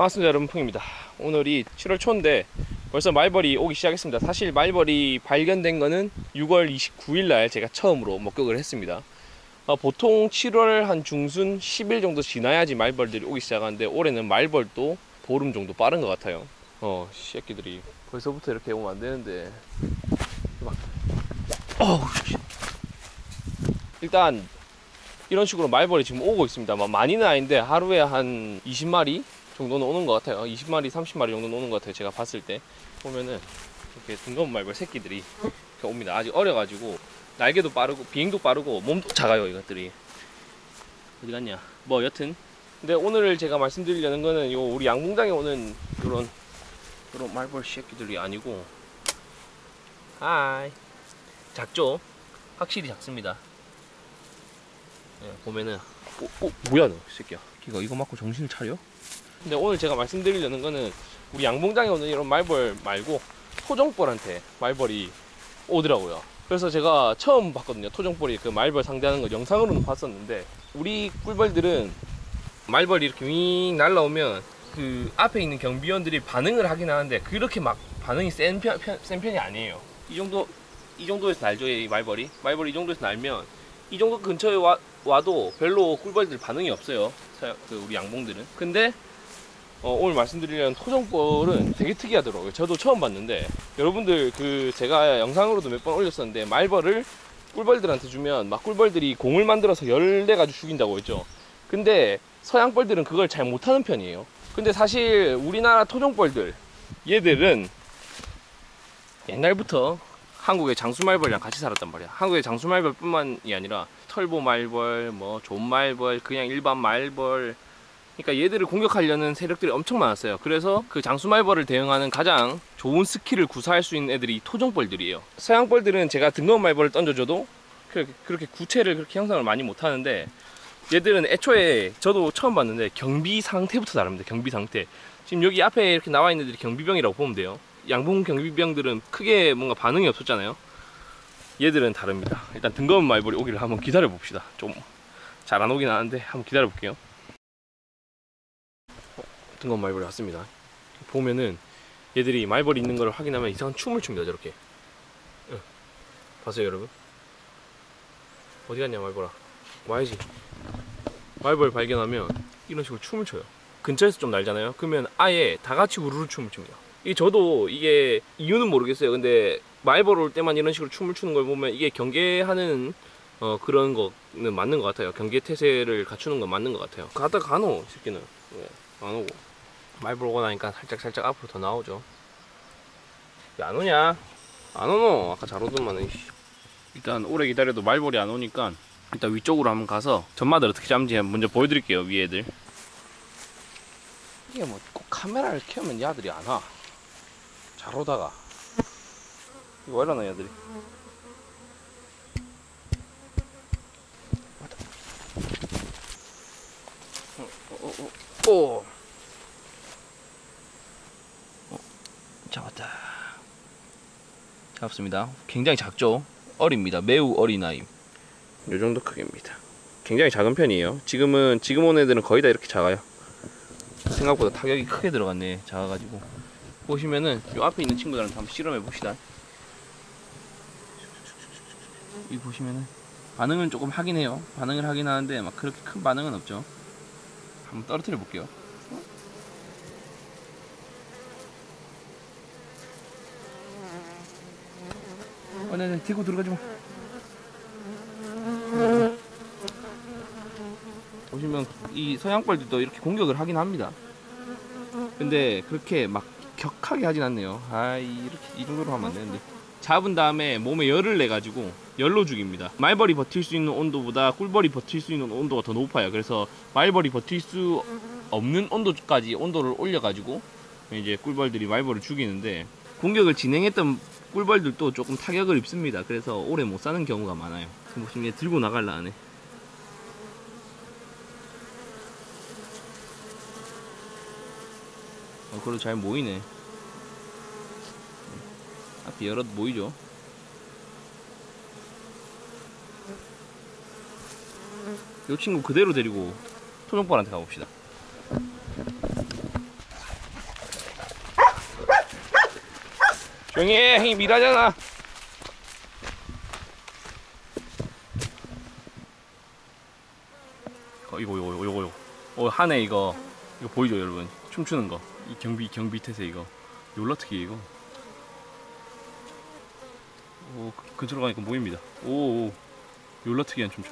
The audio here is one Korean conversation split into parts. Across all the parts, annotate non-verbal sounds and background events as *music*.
반갑습니다 여러분 풍입니다. 오늘이 7월 초인데 벌써 말벌이 오기 시작했습니다. 사실 말벌이 발견된 거는 6월 29일 날 제가 처음으로 목격을 했습니다. 어, 보통 7월 한 중순 10일 정도 지나야지 말벌들이 오기 시작하는데 올해는 말벌도 보름 정도 빠른 것 같아요. 어 새끼들이 벌써부터 이렇게 오면 안 되는데. 일단 이런 식으로 말벌이 지금 오고 있습니다. 막 많이는 아닌데 하루에 한 20마리 정도는 오는 것 같아요. 20마리, 30마리 정도는 오는 것 같아요. 제가 봤을 때 보면은 이렇게 둥근 말벌 새끼들이 이렇게 옵니다. 아직 어려가지고 날개도 빠르고 비행도 빠르고 몸도 작아요. 이것들이 어디 갔냐? 뭐 여튼 근데 오늘 제가 말씀드리려는 거는 요 우리 양봉장에 오는 이런 이런 말벌 새끼들이 아니고 하이 작죠? 확실히 작습니다. 예, 보면은 오, 오 뭐야 너 새끼야 걔가 이거 맞고 정신을 차려? 근데 오늘 제가 말씀드리려는 거는 우리 양봉장에 오는 이런 말벌 말고 토종벌한테 말벌이 오더라고요 그래서 제가 처음 봤거든요 토종벌이 그 말벌 상대하는 거 영상으로는 봤었는데 우리 꿀벌들은 말벌이 이렇게 윙 날라오면 그 앞에 있는 경비원들이 반응을 하긴 하는데 그렇게 막 반응이 센, 편, 편- 센 편이 아니에요 이 정도 이 정도에서 날죠 이 말벌이 말벌이 이 정도에서 날면 이 정도 근처에 와, 와도 별로 꿀벌들 반응이 없어요. 사- 그 우리 양봉들은. 근데 어, 오늘 말씀드리려는 토종벌은 되게 특이하더라고요. 저도 처음 봤는데 여러분들 그 제가 영상으로도 몇 번 올렸었는데 말벌을 꿀벌들한테 주면 막 꿀벌들이 공을 만들어서 열내 가지고 죽인다고 했죠. 근데 서양벌들은 그걸 잘 못하는 편이에요. 근데 사실 우리나라 토종벌들 얘들은 옛날부터 한국의 장수말벌이랑 같이 살았단 말이야. 한국의 장수말벌뿐만이 아니라 털보말벌, 뭐 좀말벌, 그냥 일반 말벌. 그러니까 얘들을 공격하려는 세력들이 엄청 많았어요. 그래서 그 장수말벌을 대응하는 가장 좋은 스킬을 구사할 수 있는 애들이 토종벌들이에요. 서양벌들은 제가 등검 말벌을 던져줘도 그렇게, 그렇게 구체를 그렇게 형성을 많이 못하는데 얘들은 애초에 저도 처음 봤는데 경비 상태부터 다릅니다. 경비 상태. 지금 여기 앞에 이렇게 나와 있는 애들이 경비병이라고 보면 돼요. 양봉 경비병들은 크게 뭔가 반응이 없었잖아요. 얘들은 다릅니다. 일단 등검 말벌이 오기를 한번 기다려 봅시다. 좀 잘 안 오긴 하는데 한번 기다려 볼게요. 어, 등검 말벌이 왔습니다. 보면은 얘들이 말벌이 있는 걸 확인하면 이상한 춤을 춥니다. 저렇게. 응. 봤어요, 여러분? 어디 갔냐 말벌아? 와야지. 말벌 발견하면 이런 식으로 춤을 춰요. 근처에서 좀 날잖아요. 그러면 아예 다 같이 우르르 춤을 춥니다. 이 저도 이게 이유는 모르겠어요. 근데 말벌 올 때만 이런 식으로 춤을 추는 걸 보면 이게 경계하는 어 그런 거는 맞는 것 같아요. 경계 태세를 갖추는 건 맞는 것 같아요. 가다 가노 이 새끼는 왜? 안 오고 말벌 오고 나니까 살짝 살짝 앞으로 더 나오죠. 왜 안 오냐? 안 오노? 아까 잘 오더만. 이씨. 일단 오래 기다려도 말벌이 안 오니까 일단 위쪽으로 한번 가서 전마들 어떻게 잡는지 먼저 보여드릴게요 위 애들. 이게 뭐 꼭 카메라를 켜면 야들이 안 와. 잘 오다가 이거 왜 이러나. 어, 어, 어, 어. 어, 잡았다. 잡았습니다. 굉장히 작죠? 어립니다. 매우 어린 아이. 요 정도 크기입니다. 굉장히 작은 편이에요. 지금은 지금 온 애들은 거의 다 이렇게 작아요. 생각보다 타격이 크게 들어갔네 작아가지고. 보시면은 요 앞에 있는 친구들한테 한번 실험해 봅시다. 이 보시면은 반응은 조금 하긴 해요. 반응을 하긴 하는데 막 그렇게 큰 반응은 없죠. 한번 떨어뜨려 볼게요. 어, 네네, 뒤고 들어가지 마. 보시면 이 서양벌들도 이렇게 공격을 하긴 합니다. 근데 그렇게 막 격하게 하진 않네요. 아 이렇게 이 정도로 하면 안 되는데. 잡은 다음에 몸에 열을 내 가지고 열로 죽입니다. 말벌이 버틸 수 있는 온도보다 꿀벌이 버틸 수 있는 온도가 더 높아요. 그래서 말벌이 버틸 수 없는 온도까지 온도를 올려 가지고 이제 꿀벌들이 말벌을 죽이는데 공격을 진행했던 꿀벌들도 조금 타격을 입습니다. 그래서 오래 못 사는 경우가 많아요. 지금 보시면 얘 들고 나갈라 하네. 어, 그래도 잘 모이네. 앞에 여럿 모이죠. 이 친구 그대로 데리고 토종벌한테 가봅시다. 해 형님 일하잖아. 어, 이거 이거 이거 이거 어 한해 이거. 이거 보이죠 여러분? 춤추는 거 이 경비 경비 태세 이거. 놀라 특이 이거. 오 그- 근처로 가니까 보입니다. 오오 놀라 특이한 춤춰.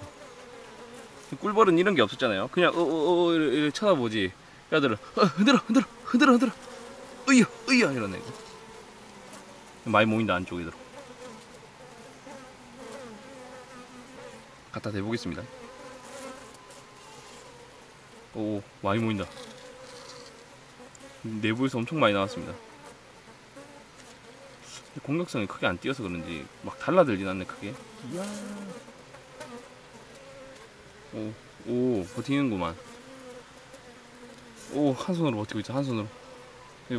꿀벌은 이런 게 없었잖아요. 그냥 어어어 이렇게, 이렇게 쳐다보지. 야들은 어, 흔들어 흔들어 흔들어 흔들어. 으이야 으이야 이러네. 많이 모인다 안쪽에 들어 갖다 대보겠습니다. 오 많이 모인다. 내부에서 엄청 많이 나왔습니다. 공격성이 크게 안 뛰어서 그런지 막 달라들진 않네 크게. 이야 오, 오 버티는구만. 오 한 손으로 버티고 있어 한 손으로.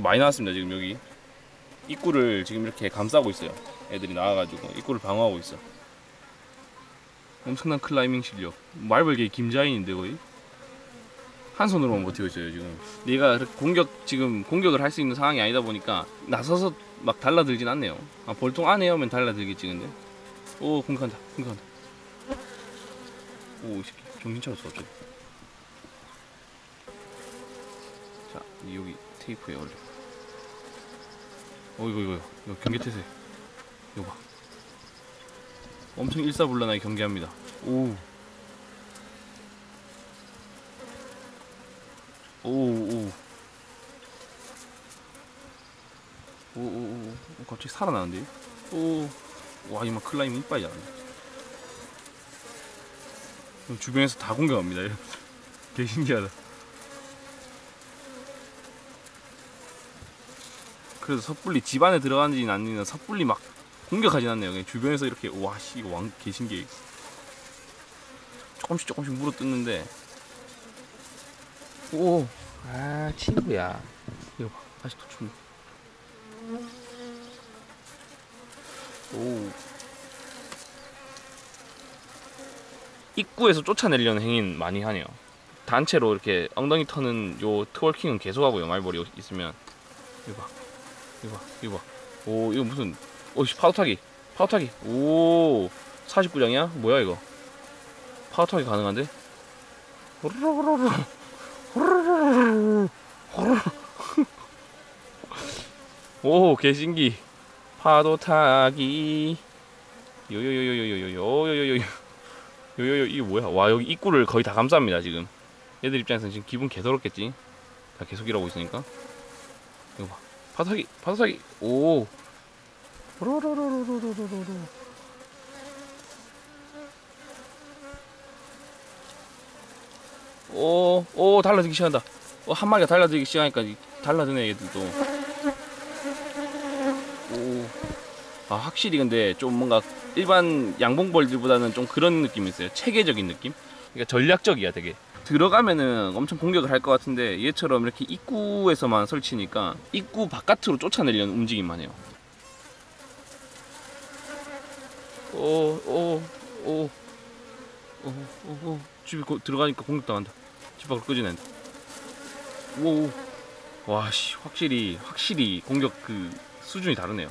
많이 나왔습니다 지금 여기 입구를 지금 이렇게 감싸고 있어요. 애들이 나와가지고 입구를 방어하고 있어. 엄청난 클라이밍 실력. 말벌계 김자인인데 거의? 한 손으로만 버티고 있어요 지금. 그렇게 공격 지금 공격을 할 수 있는 상황이 아니다 보니까 나서서 막 달라들진 않네요. 아 볼통 안에 오면 달라들겠지 근데. 오 공격한다 공격한다. 오이 새끼. 정신 차렸어 갑자기. 자 여기 테이프에 올려 어 이거 이거 이거 경계 태세. 이거 봐. 엄청 일사불란하게 경계합니다. 오. 오오 오 오오 갑자기 살아나는데? 오와 이마 클라이밍 이빨이 잘한다 주변에서 다 공격합니다. *laughs* 개 신기하다 그래서 섣불리 집 안에 들어가지는 않는 섣불리 막 공격하진 않네요 그냥 주변에서 이렇게 와씨 왕 개신기해 조금씩 조금씩 물어 뜯는데 오, 아 친구야. 이거 봐, 아직도 춤. 오. 입구에서 쫓아내려는 행위는 많이 하네요. 단체로 이렇게 엉덩이 터는 요 트월킹은 계속하고요. 말벌이 있으면. 이거 봐, 이거 봐, 이거 봐. 오, 이거 무슨? 오씨 파도 타기, 파도 타기. 오, 49장이야? 뭐야 이거? 파도 타기 가능한데? *laughs* 오 개신기 파도 타기 요요요요요요요요요요 요요요 이게 뭐야 와 여기 입구를 거의 다 감쌉니다 지금 얘들 입장에서는 지금 기분 개더럽겠지 다 계속 일하고 있으니까 이거 봐 파도 타기 오 호로로로로로로로로 오, 오, 달라들기 시작한다. 어, 한 마리가 달라들기 시작하니까 이- 달라드네, 얘들도. 오. 아, 확실히 근데 좀 뭔가 일반 양봉벌들보다는 좀 그런 느낌이 있어요. 체계적인 느낌? 그러니까 전략적이야, 되게. 들어가면은 엄청 공격을 할 것 같은데 얘처럼 이렇게 입구에서만 설치니까 입구 바깥으로 쫓아내려는 움직임만 해요. 오, 오, 오, 오, 오, 오. 집에 거- 들어가니까 공격 당한다. 집 밖으로 끄집낸다. 오, 와, 씨, 확실히, 확실히 공격 그 수준이 다르네요.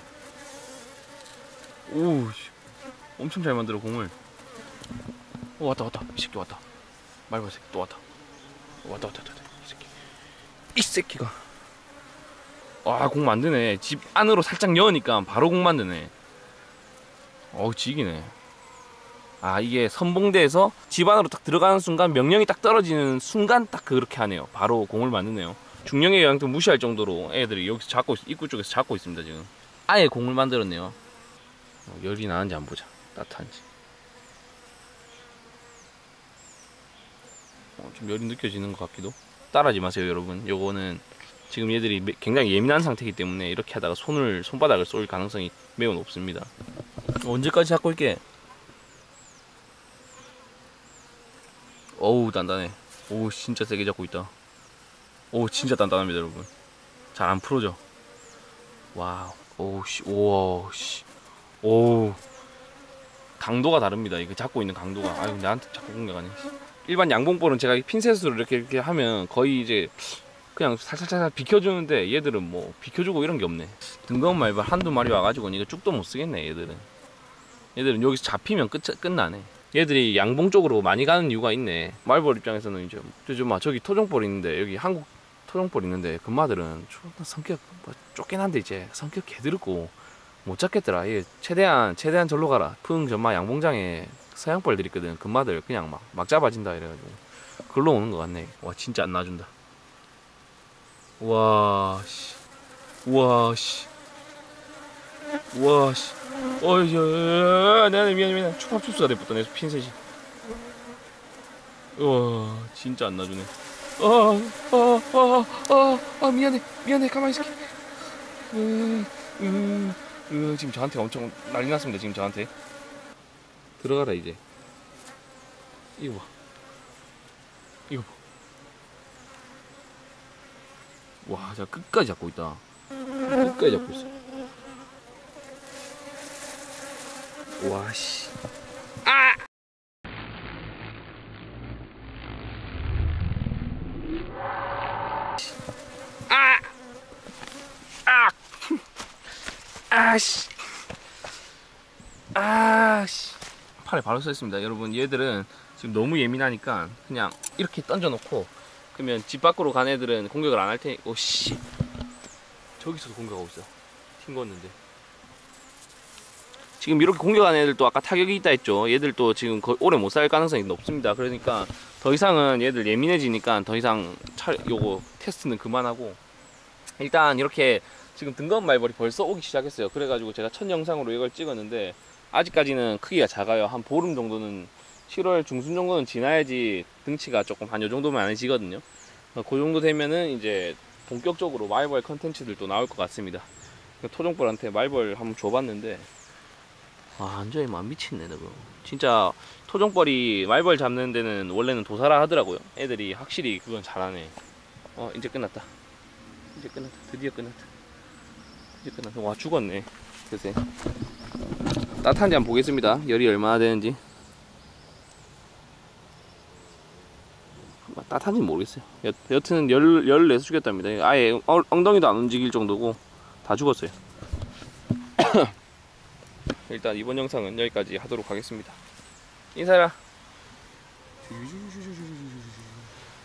오, 씨, 엄청 잘 만들어 공을. 오, 왔다, 왔다. 이 새끼 왔다. 말벌 새끼 또 왔다. 오, 왔다, 왔다, 왔다. 이 새끼. 이 새끼가. 와, 공 만드네. 집 안으로 살짝 여니까 바로 공 만드네. 어우, 지기네. 아 이게 선봉대에서 집 안으로 딱 들어가는 순간 명령이 딱 떨어지는 순간 딱 그렇게 하네요 바로 공을 만드네요 중령의 영향도 무시할 정도로 애들이 여기서 잡고 있, 입구 쪽에서 잡고 있습니다 지금 아예 공을 만들었네요 어, 열이 나는지 안 보자 따뜻한지 좀 열이 느껴지는 것 같기도. 따라하지 마세요 여러분. 요거는 지금 얘들이 매- 굉장히 예민한 상태이기 때문에 이렇게 하다가 손을 손바닥을 쏠 가능성이 매우 높습니다. 언제까지 잡고 있게? 어우 단단해. 오 진짜 세게 잡고 있다. 오 진짜 단단합니다 여러분. 잘 안 풀어져. 와우. 오씨. 오씨. 오. 강도가 다릅니다. 이거 잡고 있는 강도가. 아유 나한테 자꾸 공격하네 일반 양봉벌은 제가 핀셋으로 이렇게 이렇게 하면 거의 이제 그냥 살살살살 비켜주는데 얘들은 뭐 비켜주고 이런 게 없네. 등검 말벌 한두 마리 와가지고 이거 쪽도 못 쓰겠네 얘들은. 얘들은 여기서 잡히면 끝, 끝나네. 얘들이 양봉 쪽으로 많이 가는 이유가 있네. 말벌 입장에서는 이제 요즘 막 저기 토종벌 있는데 여기 한국 토종벌 있는데 금마들은 존나 성격 뭐 쫓긴 한데 이제 성격 개들고 못 잡겠더라. 얘 최대한 최대한 절로 가라. 풍 전마 양봉장에 서양벌들 있거든 금마들 그냥 막 막 잡아진다 이래가지고 글로 오는 것 같네 와 진짜 안 놔준다 와, 씨. 와, 씨. 와, 씨. 어이, 야, 내가 미안해, 미안해. 초밥 춥수가 됐다, 내 핀셋이. 와, 진짜 안 놔주네. 아, 아, 아, 아, 아, 미안해, 미안해, 가만히 있을게. 음, 음, 음, 지금 저한테 엄청 난리 났습니다, 지금 저한테. 들어가라, 이제. 이거 봐. 이거 봐. 와, 자 끝까지 잡고 있다. 끝까지 잡고 있어. 와, 씨. 아! 아! 아! 아씨. 아씨. 팔에 바로 서 있습니다. 여러분, 얘들은 지금 너무 예민하니까 그냥 이렇게 던져 놓고 그러면 집 밖으로 간 애들은 공격을 안 할 테니 오씨. 저기서도 공격하고 있어. 튕겼는데. 지금 이렇게 공격하는 애들도 아까 타격이 있다 했죠. 얘들도 지금 거의 오래 못 살 가능성이 높습니다. 그러니까 더 이상은 얘들 예민해지니까 더 이상 차, 요거 테스트는 그만하고. 일단 이렇게 지금 등검 말벌이 벌써 오기 시작했어요. 그래가지고 제가 첫 영상으로 이걸 찍었는데 아직까지는 크기가 작아요 한 보름 정도는 7월 중순 정도는 지나야지 등치가 조금 한 요 정도면 안 해지거든요. 그 정도 되면은 이제 본격적으로 말벌 컨텐츠들도 나올 것 같습니다. 토종벌한테 말벌 한번 줘봤는데 아 완전히 막 미친네 저거. 진짜 토종벌이 말벌 잡는 데는 원래는 도사라 하더라고요. 애들이 확실히 그건 잘하네. 어 이제 끝났다. 이제 끝났다. 드디어 끝났다. 이제 끝났다. 와 죽었네. 글쎄. 따뜻한지 한번 보겠습니다. 열이 얼마나 되는지. 따뜻한지 모르겠어요. 여, 여튼 열, 열 내서 죽였답니다. 아예 엉- 엉덩이도 안 움직일 정도고 다 죽었어요. *coughs* 일단 이번 영상은 여기까지 하도록 하겠습니다. 인사해라.